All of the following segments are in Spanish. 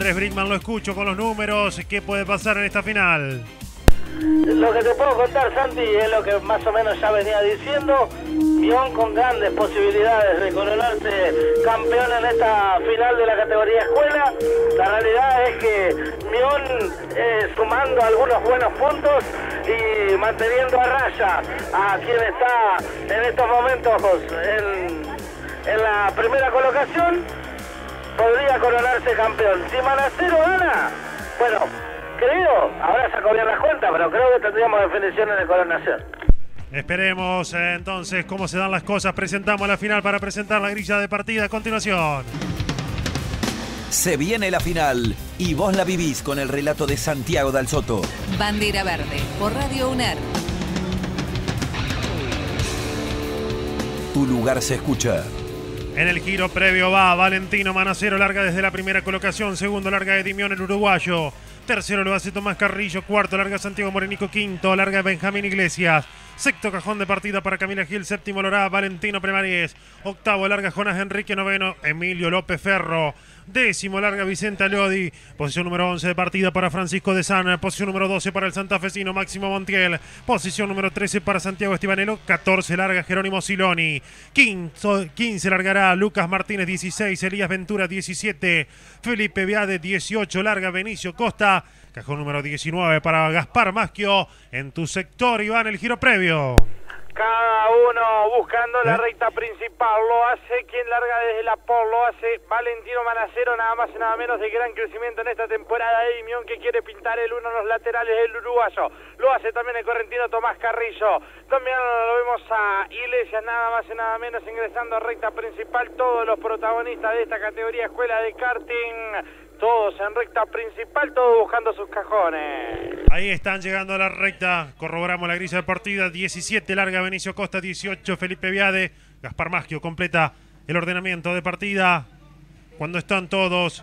Andrés Brickman, lo escucho con los números. ¿Qué puede pasar en esta final? Lo que te puedo contar, Santi, es lo que más o menos ya venía diciendo. Mion con grandes posibilidades de coronarse campeón en esta final de la categoría escuela. La realidad es que Mion eh, sumando algunos buenos puntos y manteniendo a raya a quien está en estos momentos en, en la primera colocación, podría coronarse campeón. Si Manacero gana, bueno, creo, ahora sacó bien las cuentas, pero creo que tendríamos definiciones de coronación. Esperemos eh, entonces cómo se dan las cosas. Presentamos la final para presentar la grilla de partida a continuación. Se viene la final y vos la vivís con el relato de Santiago Dal Soto. Bandera Verde por Radio UNER. Tu lugar se escucha. En el giro previo va Valentino Manacero, larga desde la primera colocación. Segundo, larga de Dimión, el uruguayo. Tercero lo hace Tomás Carrillo. Cuarto, larga Santiago Morenico. Quinto, larga Benjamín Iglesias. Sexto cajón de partida para Camila Gil. Séptimo Lorá, Valentino Premaries. Octavo, larga Jonas Enrique. Noveno, Emilio López Ferro. Décimo, larga Vicente Lodi. Posición número 11 de partida para Francisco de Sana. Posición número 12 para el santafesino Máximo Montiel. Posición número 13 para Santiago Estibanelo. 14, larga Jerónimo Siloni. 15, 15 largará Lucas Martínez. 16, Elías Ventura. 17, Felipe Viade. 18, larga Benicio Costa. Cajón número 19 para Gaspar Masquio. En tu sector, Iván, el giro previo. Cada uno buscando la recta principal. Lo hace quien larga desde la por. Lo hace Valentino Manacero, nada más y nada menos de gran crecimiento en esta temporada. Dimión que quiere pintar el uno en los laterales del uruguayo. Lo hace también el correntino Tomás Carrillo. También lo vemos a Iglesias, nada más y nada menos ingresando a recta principal. Todos los protagonistas de esta categoría escuela de karting todos en recta principal, todos buscando sus cajones. Ahí están llegando a la recta. Corroboramos la grilla de partida. 17 larga Benicio Costa, 18 Felipe Viade. Gaspar Maschio completa el ordenamiento de partida. Cuando están todos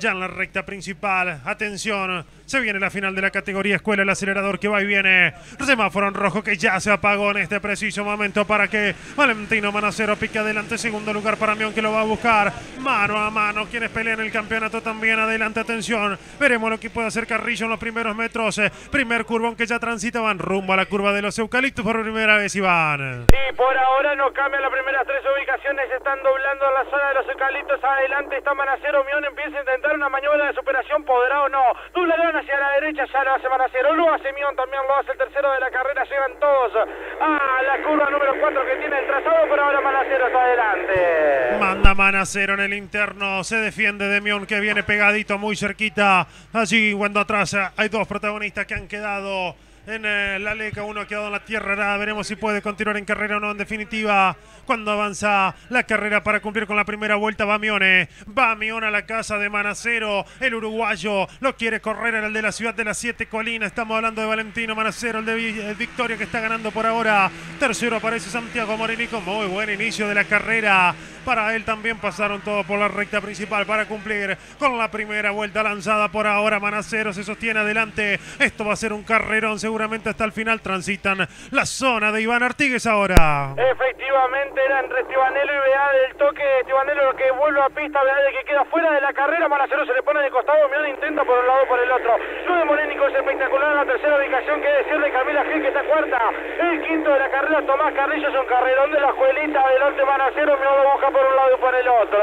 ya en la recta principal. Atención, se viene la final de la categoría escuela, el acelerador que va y viene. Semáforo en rojo que ya se apagó en este preciso momento para que Valentino Manacero pique adelante. Segundo lugar para Mion que lo va a buscar mano a mano. Quienes pelean el campeonato también adelante. Atención, veremos lo que puede hacer Carrillo en los primeros metros. Eh, primer curvón que ya transita, van rumbo a la curva de los eucaliptos por primera vez, Iván. Sí, por ahora no cambian las primeras tres ubicaciones. Están doblando la zona de los eucaliptos. Adelante está Manacero. Mion empieza a intentar una maniobra de superación. ¿Podrá o no? Doblarán hacia la derecha, ya lo hace Manacero, lo hace Mion, también lo hace el tercero de la carrera, llegan todos a la curva número 4 que tiene el trazado, pero ahora Manacero está adelante. Manda Manacero en el interno, se defiende de Mion que viene pegadito muy cerquita, allí cuando atrás hay dos protagonistas que han quedado en eh, la Leca. Uno ha quedado en la tierra. veremos si puede continuar en carrera o no. En definitiva, cuando avanza la carrera para cumplir con la primera vuelta, va Mione. Va Mione a la casa de Manacero. El uruguayo lo quiere correr en el de la ciudad de las siete colinas. Estamos hablando de Valentino Manacero, el de Victoria que está ganando por ahora. Tercero aparece Santiago Morenico. Muy buen inicio de la carrera. Para él también pasaron todos por la recta principal para cumplir con la primera vuelta lanzada por ahora. Manacero se sostiene adelante. Esto va a ser un carrerón seguramente hasta el final. Transitan la zona de Iván Artigues ahora. Efectivamente era entre Estibanelo y Beade del toque de Estibanelo que vuelve a pista. Beade que queda fuera de la carrera. Manacero se le pone de costado. Mion intenta por un lado por el otro. Luis Morénico es espectacular la tercera ubicación. Que decir de Camila Gil que está cuarta. El quinto de la carrera Tomás Carrillo es un carrerón de la escuelita. Adelante Manacero. Mion lo busca por un lado y por el otro.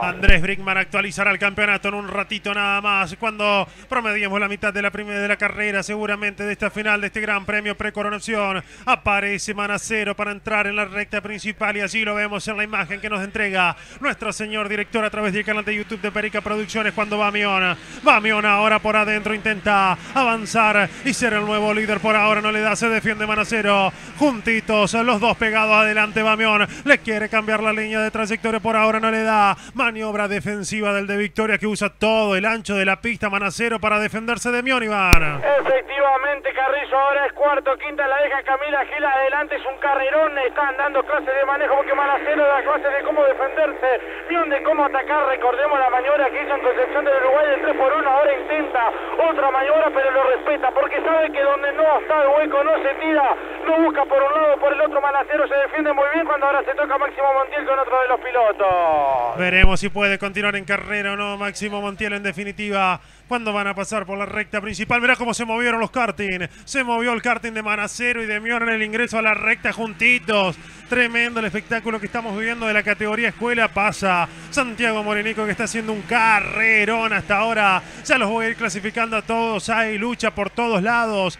Andrés Brickman actualizará el campeonato en un ratito nada más. Cuando promediemos la mitad de la primera de la carrera, seguramente de final de este gran premio precoronación, aparece Manacero para entrar en la recta principal y allí lo vemos en la imagen que nos entrega nuestro señor director a través del canal de YouTube de Perica Producciones cuando va Mion. Va Mion ahora por adentro, intenta avanzar y ser el nuevo líder. Por ahora no le da, se defiende Manacero. Juntitos, los dos pegados adelante, va Mion. Le quiere cambiar la línea de trayectoria, por ahora no le da. Maniobra defensiva del de Victoria que usa todo el ancho de la pista Manacero para defenderse de Mion, Iván. Efectivamente adelante Carrillo, ahora es cuarto, quinta la deja Camila Gil, adelante es un carrerón, están dando clases de manejo porque Malacero da clases de cómo defenderse, bien de cómo atacar, recordemos la maniobra que hizo en Concepción del Uruguay de 3 por 1, ahora intenta otra maniobra pero lo respeta porque sabe que donde no está el hueco no se tira, no busca por un lado por el otro, Malacero se defiende muy bien cuando ahora se toca Máximo Montiel con otro de los pilotos. Veremos si puede continuar en carrera o no Máximo Montiel en definitiva cuando van a pasar por la recta principal. Mirá cómo se movieron los karting. Se movió el karting de Manacero y de Mion en el ingreso a la recta juntitos. Tremendo el espectáculo que estamos viviendo de la categoría escuela. Pasa Santiago Morenico que está haciendo un carrerón hasta ahora. Ya los voy a ir clasificando a todos. Hay lucha por todos lados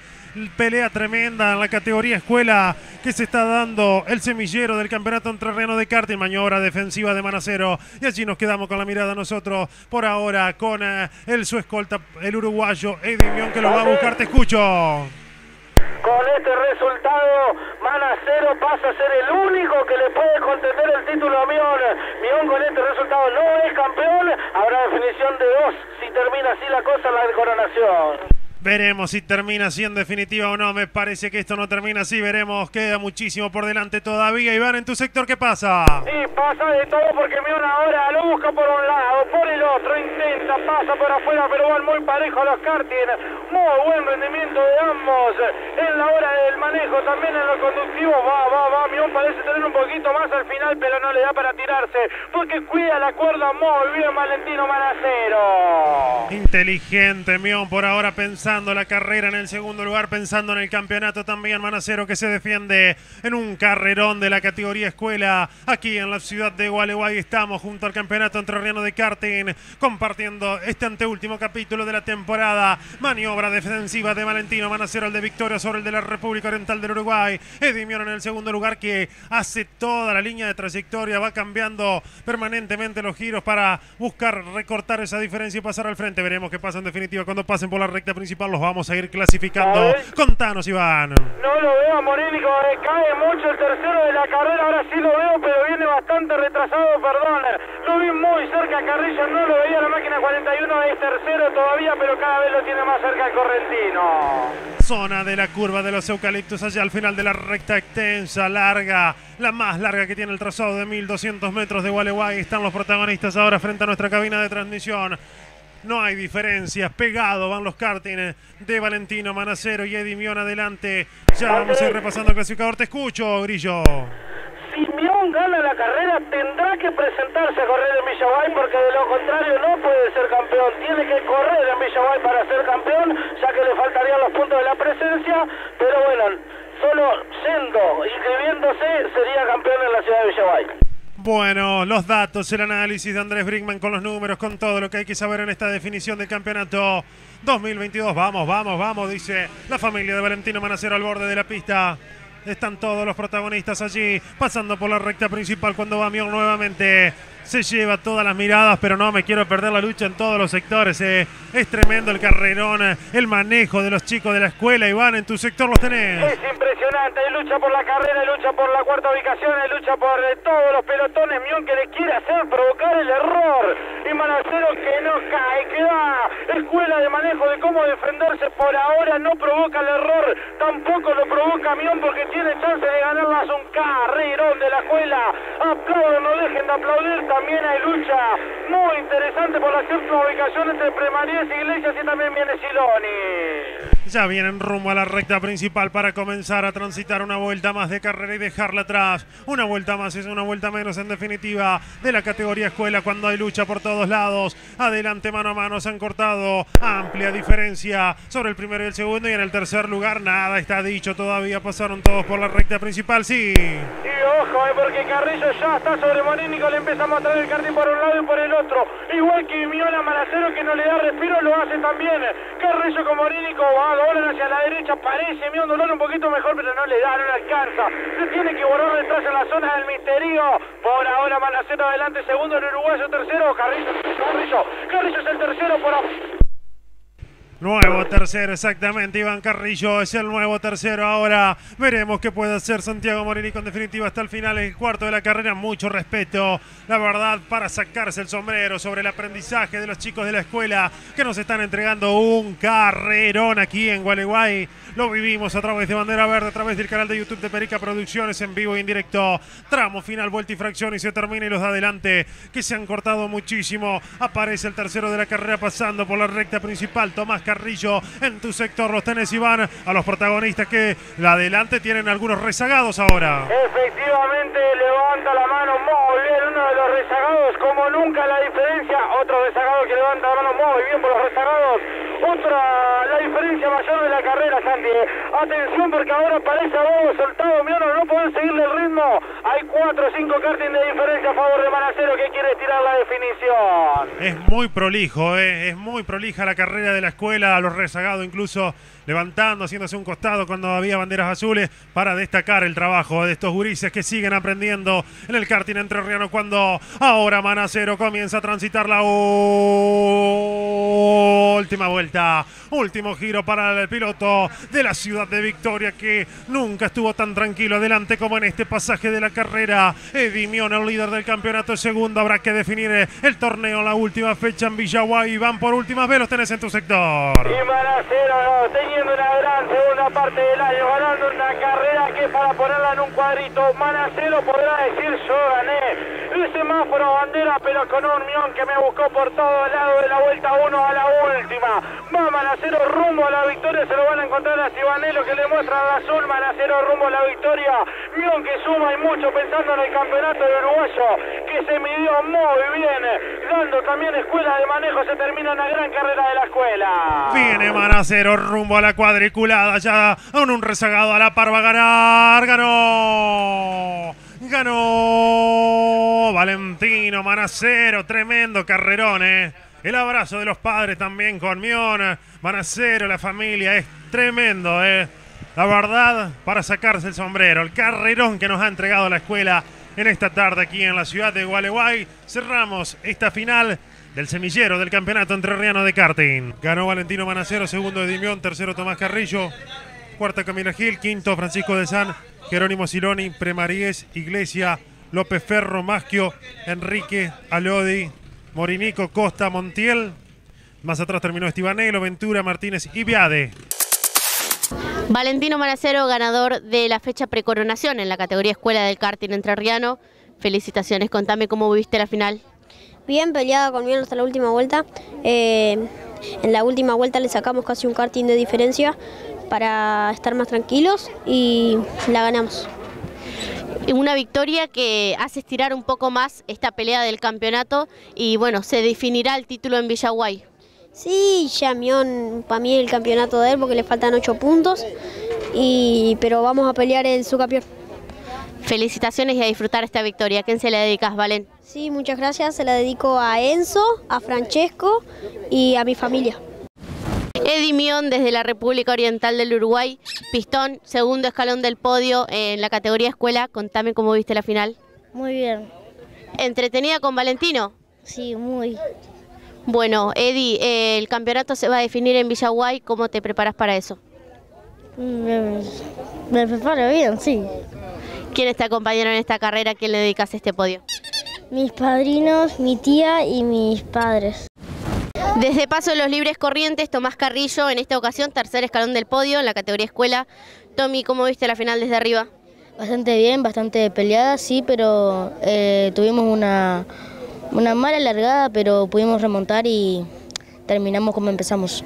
pelea tremenda en la categoría escuela que se está dando el semillero del campeonato entrerreno de karting, maniobra defensiva de Manacero. Y allí nos quedamos con la mirada nosotros por ahora con eh, el su escolta, el uruguayo Eddie Mion que lo va a buscar. Te escucho. Con este resultado, Manacero pasa a ser el único que le puede contender el título a Mion. Mion con este resultado no es campeón. Habrá definición de dos si termina así la cosa la coronación. Veremos si termina en definitiva o no. Me parece que esto no termina así. Veremos. Queda muchísimo por delante todavía. Iván, en tu sector, ¿qué pasa? Sí, pasa de todo porque Mion ahora lo busca por un lado, por el otro. Intenta, pasa por afuera, pero van muy parejos los karting. Muy buen rendimiento de ambos. En la hora del manejo, también en lo conductivo. Va, va, va. Mion parece tener un poquito más al final, pero no le da para tirarse. Porque cuida la cuerda muy bien Valentino Manacero. Inteligente, Mion, por ahora pensando la carrera en el segundo lugar, pensando en el campeonato también. Manacero que se defiende en un carrerón de la categoría escuela. Aquí en la ciudad de Gualeguay estamos junto al campeonato entrerriano de karting, compartiendo este anteúltimo capítulo de la temporada. Maniobra defensiva de Valentino Manacero, el de Victoria sobre el de la República Oriental del Uruguay. Edimión en el segundo lugar que hace toda la línea de trayectoria, va cambiando permanentemente los giros para buscar recortar esa diferencia y pasar al frente. Veremos qué pasa en definitiva cuando pasen por la recta principal los vamos a ir clasificando. Contanos, Iván. No lo veo a Morénico, eh, cae mucho el tercero de la carrera, ahora sí lo veo, pero viene bastante retrasado, perdón. Lo vi muy cerca a Carrillo, no lo veía la máquina 41, es tercero todavía, pero cada vez lo tiene más cerca el correntino. Zona de la curva de los eucaliptos allá al final de la recta extensa, larga, la más larga que tiene el trazado de 1200 metros de Gualeguay. Están los protagonistas ahora frente a nuestra cabina de transmisión. No hay diferencias. Pegado van los kartings de Valentino Manacero y Eddie Mion adelante. Ya vamos a ir repasando el clasificador. Te escucho, Grillo. Si Mion gana la carrera, tendrá que presentarse a correr en Villabay porque de lo contrario no puede ser campeón. Tiene que correr en Villabay para ser campeón, ya que le faltarían los puntos de la presencia. Pero bueno, solo siendo, inscribiéndose, sería campeón en la ciudad de Villabay. Bueno, los datos, el análisis de Andrés Brinkman con los números, con todo lo que hay que saber en esta definición del campeonato 2022. Vamos, vamos, vamos, dice la familia de Valentino Manacero al borde de la pista. Están todos los protagonistas allí, pasando por la recta principal cuando va Mion nuevamente. Se lleva todas las miradas, pero no me quiero perder la lucha en todos los sectores. eh. Es tremendo el carrerón, eh, el manejo de los chicos de la escuela. Iván, en tu sector los tenés. Es impresionante, hay lucha por la carrera, lucha por la cuarta ubicación, lucha por eh, todos los pelotones. Mion que le quiere hacer provocar el error. Y Manacero que no cae, que da escuela de manejo de cómo defenderse. Por ahora no provoca el error, tampoco lo provoca Mion porque tiene chance de ganarlas un carrerón de la escuela. Aplaudan, no dejen de aplaudir. También hay lucha muy interesante por la séptima ubicación entre Premarías Iglesias y también viene Siloni. Ya vienen rumbo a la recta principal para comenzar a transitar una vuelta más de carrera y dejarla atrás. Una vuelta más es una vuelta menos en definitiva de la categoría escuela cuando hay lucha por todos lados. Adelante mano a mano se han cortado. Amplia diferencia sobre el primero y el segundo y en el tercer lugar nada está dicho todavía. Pasaron todos por la recta principal, sí. Y ojo, eh, porque Carrillo ya está sobre Morínico, le empezamos a traer el cartín por un lado y por el otro. Igual que Miona Manacero que no le da respiro, lo hace también. Carrillo con Morínico va doblan hacia la derecha, parece Mion dolor un poquito mejor, pero no le da, no le alcanza. Se tiene que borrar detrás en la zona del misterio. Por ahora Manacero adelante, segundo el uruguayo, tercero, Carrillo, Carrillo, Carrillo es el tercero por. Nuevo tercero, exactamente. Iván Carrillo es el nuevo tercero. Ahora veremos qué puede hacer Santiago Morini con definitiva hasta el final, el cuarto de la carrera. Mucho respeto, la verdad, para sacarse el sombrero sobre el aprendizaje de los chicos de la escuela que nos están entregando un carrerón aquí en Gualeguay. Lo vivimos a través de Bandera Verde, a través del canal de YouTube de Perica Producciones en vivo e indirecto. Tramo final, vuelta y fracción y se termina y los de adelante que se han cortado muchísimo. Aparece el tercero de la carrera pasando por la recta principal. Tomás Carrillo en tu sector. Los tenés, Iván, a los protagonistas que la adelante tienen algunos rezagados ahora. Efectivamente, levanta la mano bien, uno de los rezagados, como nunca la diferencia. Otro rezagado que levanta la mano muy bien por los rezagados. Otra, la diferencia mayor de la carrera, Santi. Atención porque ahora parece algo soltado, 4 o 5 karting de diferencia a favor de Manacero que quiere tirar la definición. Es muy prolijo, eh, es muy prolija la carrera de la escuela, a los rezagados incluso levantando, haciéndose un costado cuando había banderas azules para destacar el trabajo de estos gurises que siguen aprendiendo en el karting entrerriano cuando ahora Manacero comienza a transitar la última vuelta, último giro para el piloto de la ciudad de Victoria que nunca estuvo tan tranquilo adelante como en este pasaje de la carrera. Edimión, el líder del campeonato segundo, habrá que definir el torneo, la última fecha en Villaguay. Van por últimas vez, los tenés en tu sector. Y Manacero teniendo una gran segunda parte del año, ganando una carrera que para ponerla en un cuadrito, Manacero podrá decir yo gané. El semáforo bandera, pero con un mión que me buscó por todos lados de la vuelta 1 a la última. Va Manacero rumbo a la victoria, se lo van a encontrar a Cibanelo que le muestra al azul, Manacero rumbo a la victoria. Mión que suma y mucho pensando en el campeonato de uruguayo, que se midió muy bien, dando también escuela de manejo, se termina una gran carrera de la escuela. Viene Manacero rumbo a la cuadriculada, ya aún un rezagado a la par va a ganar, ganó. Ganó Valentino Manacero, tremendo carrerón, eh. El abrazo de los padres también con Mion, Manacero, la familia, es tremendo, eh. La verdad, para sacarse el sombrero, el carrerón que nos ha entregado la escuela en esta tarde aquí en la ciudad de Gualeguay. Cerramos esta final del semillero del campeonato entrerriano de karting. Ganó Valentino Manacero, segundo Edimión, tercero Tomás Carrillo, cuarta Camila Gil, quinto Francisco de San, Jerónimo Siloni, Premaríes, Iglesia, López Ferro, Maschio, Enrique, Alodi, Morinico, Costa, Montiel. Más atrás terminó Estibanelo, Ventura, Martínez y Viade. Valentino Manacero, ganador de la fecha precoronación en la categoría Escuela del Karting Entrerriano. Felicitaciones, contame cómo viviste la final. Bien peleada conmigo hasta la última vuelta. Eh, en la última vuelta le sacamos casi un karting de diferencia para estar más tranquilos y la ganamos. Una victoria que hace estirar un poco más esta pelea del campeonato y bueno, se definirá el título en Villaguay. Sí, ya Mion, para mí el campeonato de él porque le faltan ocho puntos, y, pero vamos a pelear el subcampeón. Felicitaciones y a disfrutar esta victoria. ¿A quién se la dedicas, Valen? Sí, muchas gracias. Se la dedico a Enzo, a Francesco y a mi familia. Eddie Mion desde la República Oriental del Uruguay, pistón, segundo escalón del podio en la categoría escuela. Contame cómo viste la final. Muy bien. ¿Entretenida con Valentino? Sí, muy. Bueno, Eddie, eh, el campeonato se va a definir en Villaguay. ¿Cómo te preparas para eso? Me, me preparo bien, sí. ¿Quiénes te acompañaron en esta carrera? ¿A quién le dedicas este podio? Mis padrinos, mi tía y mis padres. Desde Paso de los Libres Corrientes, Tomás Carrillo, en esta ocasión tercer escalón del podio en la categoría escuela. Tommy, ¿cómo viste la final desde arriba? Bastante bien, bastante peleada, sí, pero eh, tuvimos una, una mala largada, pero pudimos remontar y terminamos como empezamos.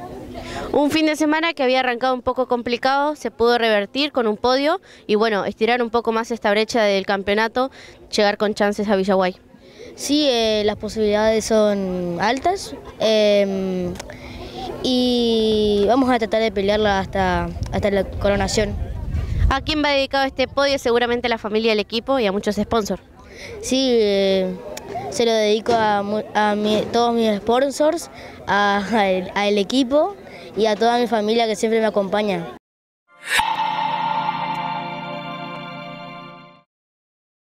Un fin de semana que había arrancado un poco complicado, se pudo revertir con un podio y bueno, estirar un poco más esta brecha del campeonato, llegar con chances a Villaguay. Sí, eh, las posibilidades son altas eh, y vamos a tratar de pelearla hasta, hasta la coronación. ¿A quién va dedicado este podio? Seguramente a la familia del equipo y a muchos sponsors. Sí, eh, se lo dedico a, a mi, todos mis sponsors, al equipo y a toda mi familia que siempre me acompaña.